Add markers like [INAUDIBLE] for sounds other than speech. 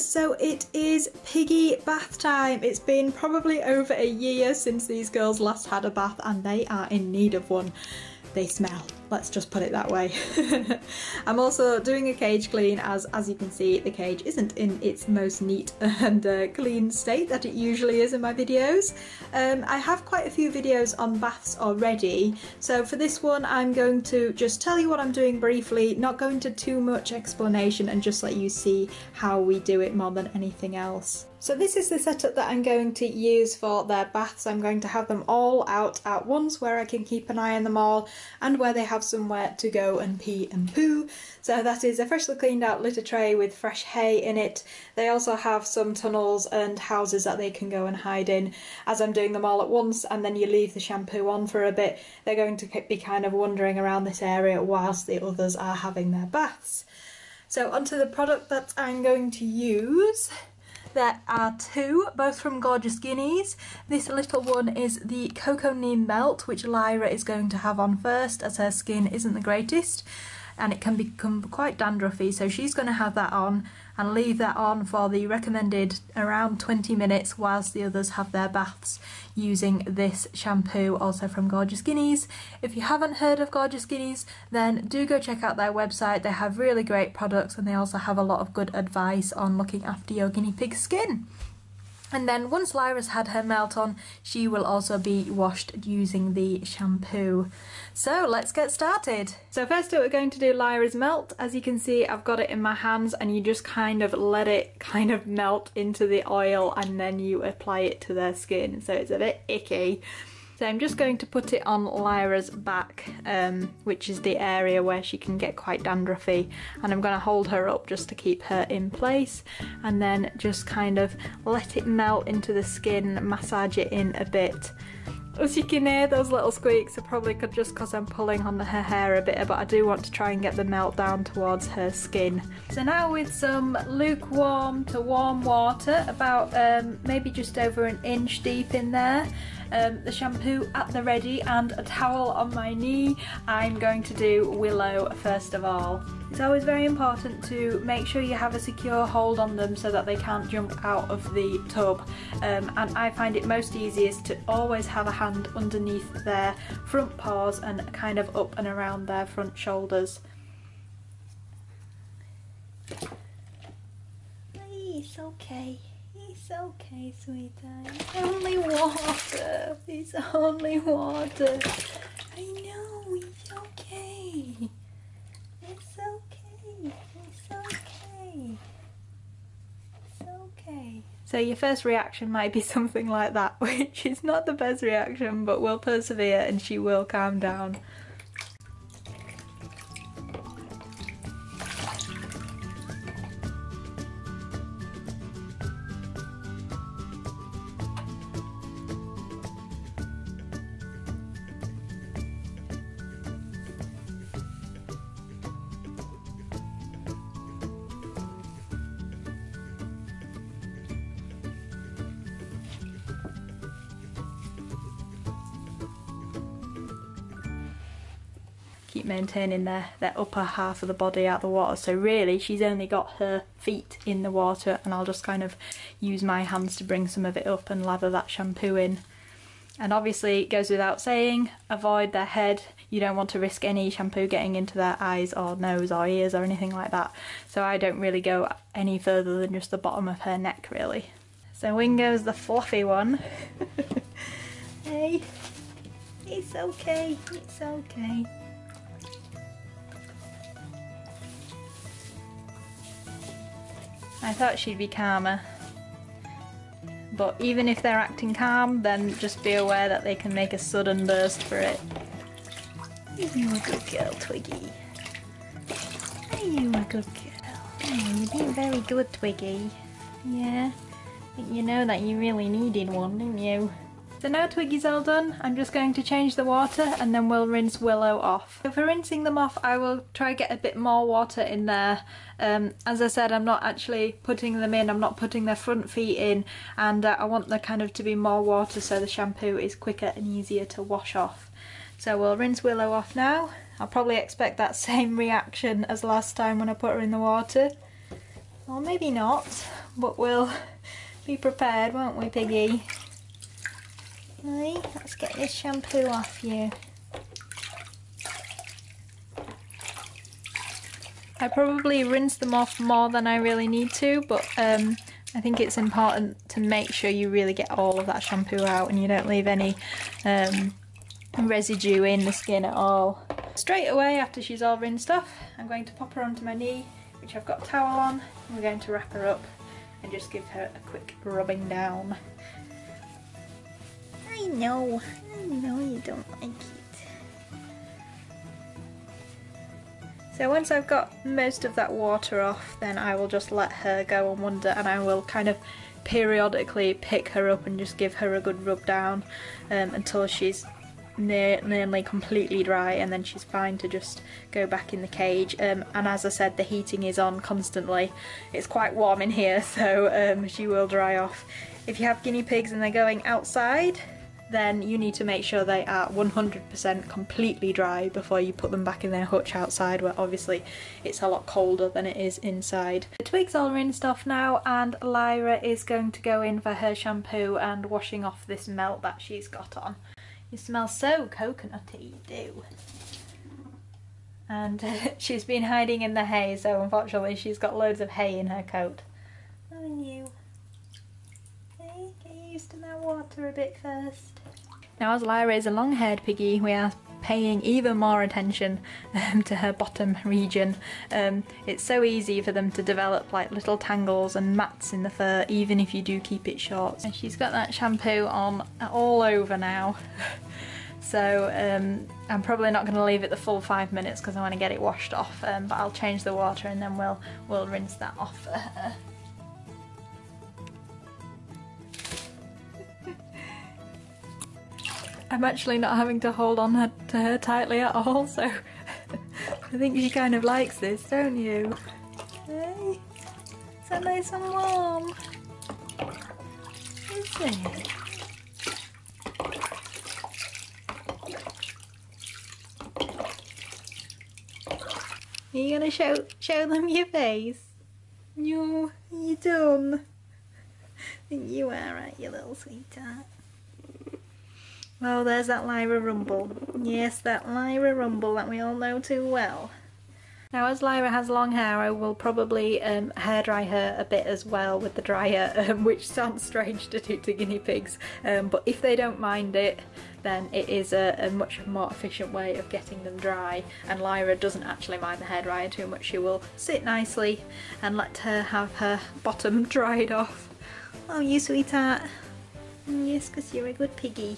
so it is piggy bath time. It's been probably over a year since these girls last had a bath and they are in need of one. They smell let's just put it that way. [LAUGHS] I'm also doing a cage clean as as you can see the cage isn't in its most neat [LAUGHS] and uh, clean state that it usually is in my videos. Um, I have quite a few videos on baths already so for this one I'm going to just tell you what I'm doing briefly, not go into too much explanation and just let you see how we do it more than anything else. So this is the setup that I'm going to use for their baths. I'm going to have them all out at once where I can keep an eye on them all and where they have somewhere to go and pee and poo. So that is a freshly cleaned out litter tray with fresh hay in it. They also have some tunnels and houses that they can go and hide in. As I'm doing them all at once and then you leave the shampoo on for a bit, they're going to be kind of wandering around this area whilst the others are having their baths. So onto the product that I'm going to use. There are two, both from Gorgeous Guineas. This little one is the Cocoa Neem Melt, which Lyra is going to have on first as her skin isn't the greatest and it can become quite dandruffy so she's going to have that on and leave that on for the recommended around 20 minutes whilst the others have their baths using this shampoo also from Gorgeous Guineas. If you haven't heard of Gorgeous Guineas then do go check out their website they have really great products and they also have a lot of good advice on looking after your guinea pig skin. And then once Lyra's had her melt on, she will also be washed using the shampoo. So let's get started. So first we're going to do Lyra's melt. As you can see, I've got it in my hands and you just kind of let it kind of melt into the oil and then you apply it to their skin. So it's a bit icky. So I'm just going to put it on Lyra's back, um, which is the area where she can get quite dandruffy. And I'm going to hold her up just to keep her in place. And then just kind of let it melt into the skin, massage it in a bit. As you can hear, those little squeaks are probably could just because I'm pulling on her hair a bit, but I do want to try and get the melt down towards her skin. So now with some lukewarm to warm water, about um, maybe just over an inch deep in there, um, the shampoo at the ready and a towel on my knee, I'm going to do Willow first of all. It's always very important to make sure you have a secure hold on them so that they can't jump out of the tub um, and I find it most easiest to always have a hand underneath their front paws and kind of up and around their front shoulders. It's okay. It's okay, sweetheart. It's only water. It's only water. I know, it's okay. It's okay. It's okay. It's okay. So your first reaction might be [LAUGHS] something like that, which is not the best reaction, but we'll persevere and she will calm down. Keep maintaining their, their upper half of the body out of the water. So really she's only got her feet in the water and I'll just kind of use my hands to bring some of it up and lather that shampoo in. And obviously it goes without saying, avoid their head. You don't want to risk any shampoo getting into their eyes or nose or ears or anything like that. So I don't really go any further than just the bottom of her neck really. So Wingo's the fluffy one. [LAUGHS] hey, it's okay, it's okay. I thought she'd be calmer. But even if they're acting calm, then just be aware that they can make a sudden burst for it. You a good girl, Twiggy. Are you a good girl? Oh, you're being very good, Twiggy. Yeah. You know that you really needed one, didn't you? So now Twiggy's all done, I'm just going to change the water and then we'll rinse Willow off. So for rinsing them off, I will try to get a bit more water in there. Um, as I said, I'm not actually putting them in, I'm not putting their front feet in, and uh, I want there kind of to be more water so the shampoo is quicker and easier to wash off. So we'll rinse Willow off now. I'll probably expect that [LAUGHS] same reaction as last time when I put her in the water. Or maybe not, but we'll be prepared, won't we, Piggy? Right, let's get this shampoo off you. I probably rinse them off more than I really need to, but um, I think it's important to make sure you really get all of that shampoo out and you don't leave any um, residue in the skin at all. Straight away after she's all rinsed off, I'm going to pop her onto my knee, which I've got a towel on. We're going to wrap her up and just give her a quick rubbing down. Know, I know you don't like it. So once I've got most of that water off, then I will just let her go and wander and I will kind of periodically pick her up and just give her a good rub down um, until she's nearly completely dry and then she's fine to just go back in the cage. Um, and as I said the heating is on constantly. It's quite warm in here [LAUGHS] so um, she will dry off. If you have guinea pigs and they're going outside then you need to make sure they are 100% completely dry before you put them back in their hutch outside where obviously it's a lot colder than it is inside. The twigs all rinsed off now and Lyra is going to go in for her shampoo and washing off this melt that she's got on. You smell so coconutty, you do. And [LAUGHS] she's been hiding in the hay so unfortunately she's got loads of hay in her coat. Haven't you? That water a bit first. Now as Lyra is a long-haired piggy, we are paying even more attention um, to her bottom region. Um, it's so easy for them to develop like little tangles and mats in the fur even if you do keep it short. And she's got that shampoo on all over now. [LAUGHS] so um, I'm probably not going to leave it the full five minutes because I want to get it washed off um, but I'll change the water and then we'll, we'll rinse that off I'm actually not having to hold on her, to her tightly at all, so [LAUGHS] I think she kind of likes this, don't you? Hey, is that nice and warm? Is it? Are you gonna show show them your face? No, you think [LAUGHS] you are, right, you little sweetheart. Oh, there's that Lyra Rumble. Yes, that Lyra Rumble that we all know too well. Now as Lyra has long hair I will probably um, hair dry her a bit as well with the dryer [LAUGHS] um, which sounds strange to do to guinea pigs um, but if they don't mind it then it is a, a, much more efficient way of getting them dry and Lyra doesn't actually mind the hair dryer too much she will sit nicely and let her have her bottom [LAUGHS] dried off. Oh you sweetheart. Yes because you're a good piggy.